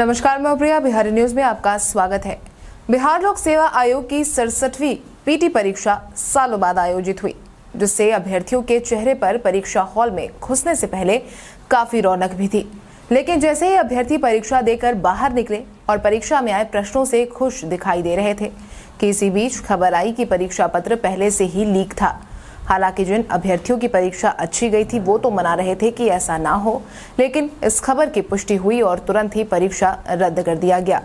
नमस्कार, मैं प्रिया। बिहारी न्यूज़ में आपका स्वागत है। बिहार लोक सेवा आयोग की सड़सठवीं पीटी परीक्षा सालों बाद आयोजित हुई, जिससे अभ्यर्थियों के चेहरे पर परीक्षा हॉल में घुसने से पहले काफ़ी रौनक भी थी। लेकिन जैसे ही अभ्यर्थी परीक्षा देकर बाहर निकले और परीक्षा में आए, प्रश्नों से खुश दिखाई दे रहे थे कि इसी बीच खबर आई कि परीक्षा पत्र पहले से ही लीक था। हालाँकि जिन अभ्यर्थियों की परीक्षा अच्छी गई थी, वो तो मना रहे थे कि ऐसा ना हो। लेकिन इस खबर की पुष्टि हुई और तुरंत ही परीक्षा रद्द कर दिया गया,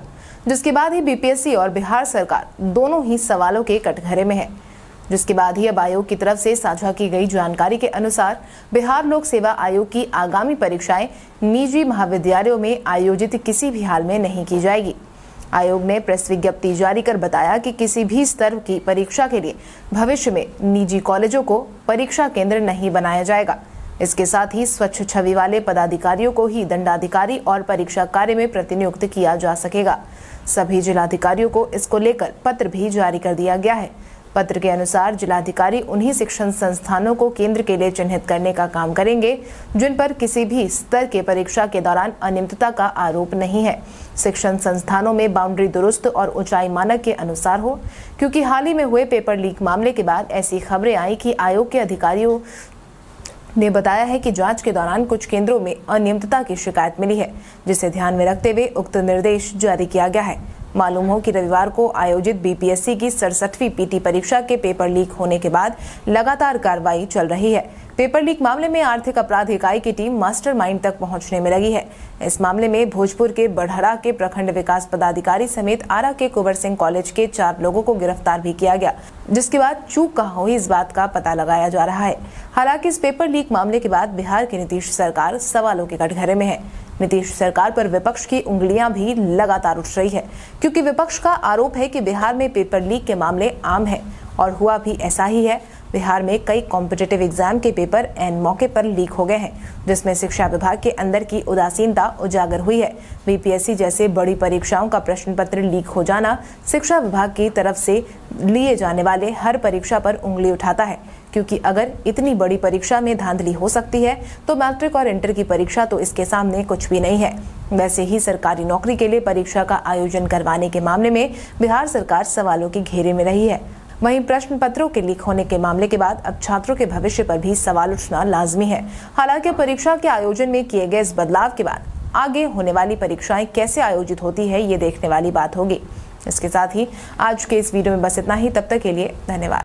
जिसके बाद ही बीपीएससी और बिहार सरकार दोनों ही सवालों के कटघरे में है। जिसके बाद ही अब आयोग की तरफ़ से साझा की गई जानकारी के अनुसार बिहार लोक सेवा आयोग की आगामी परीक्षाएँ निजी महाविद्यालयों में आयोजित किसी भी हाल में नहीं की जाएगी। आयोग ने प्रेस विज्ञप्ति जारी कर बताया कि किसी भी स्तर की परीक्षा के लिए भविष्य में निजी कॉलेजों को परीक्षा केंद्र नहीं बनाया जाएगा। इसके साथ ही स्वच्छ छवि वाले पदाधिकारियों को ही दंडाधिकारी और परीक्षा कार्य में प्रतिनियुक्त किया जा सकेगा। सभी जिलाधिकारियों को इसको लेकर पत्र भी जारी कर दिया गया है। पत्र के अनुसार जिलाधिकारी उन्हीं शिक्षण संस्थानों को केंद्र के लिए चिन्हित करने का काम करेंगे, जिन पर किसी भी स्तर के परीक्षा के दौरान अनियमितता का आरोप नहीं है। शिक्षण संस्थानों में बाउंड्री दुरुस्त और ऊंचाई मानक के अनुसार हो, क्योंकि हाल ही में हुए पेपर लीक मामले के बाद ऐसी खबरें आई कि आयोग के अधिकारियों ने बताया है कि जाँच के दौरान कुछ केंद्रों में अनियमितता की शिकायत मिली है, जिसे ध्यान में रखते हुए उक्त निर्देश जारी किया गया है। मालूम हो कि रविवार को आयोजित बीपीएससी की सड़सठवीं पीटी परीक्षा के पेपर लीक होने के बाद लगातार कार्रवाई चल रही है। पेपर लीक मामले में आर्थिक अपराध इकाई की टीम मास्टरमाइंड तक पहुँचने में लगी है। इस मामले में भोजपुर के बढ़हरा के प्रखंड विकास पदाधिकारी समेत आरा के कुंवर सिंह कॉलेज के चार लोगों को गिरफ़्तार भी किया गया, जिसके बाद चूक कहा हुई इस बात का पता लगाया जा रहा है। हालाँकि इस पेपर लीक मामले के बाद बिहार की नीतीश सरकार सवालों के कटघरे में है। नीतीश सरकार पर विपक्ष की उंगलियाँ भी लगातार उठ रही है। क्योंकि विपक्ष का आरोप है कि बिहार में पेपर लीक के मामले आम है और हुआ भी ऐसा ही है। बिहार में कई कॉम्पिटेटिव एग्ज़ाम के पेपर एन मौके पर लीक हो गए हैं, जिसमें शिक्षा विभाग के अंदर की उदासीनता उजागर हुई है। बीपीएससी जैसे बड़ी परीक्षाओं का प्रश्न पत्र लीक हो जाना शिक्षा विभाग की तरफ़ से लिए जाने वाले हर परीक्षा पर उंगली उठाता है। क्योंकि अगर इतनी बड़ी परीक्षा में धांधली हो सकती है तो मैट्रिक और इंटर की परीक्षा तो इसके सामने कुछ भी नहीं है। वैसे ही सरकारी नौकरी के लिए परीक्षा का आयोजन करवाने के मामले में बिहार सरकार सवालों के घेरे में रही है। वहीं प्रश्न पत्रों के लीक होने के मामले के बाद अब छात्रों के भविष्य पर भी सवाल उठना लाजमी है। हालाँकि परीक्षा के आयोजन में किए गए इस बदलाव के बाद आगे होने वाली परीक्षाएँ कैसे आयोजित होती है, ये देखने वाली बात होगी। इसके साथ ही आज के इस वीडियो में बस इतना ही। तब तक के लिए धन्यवाद।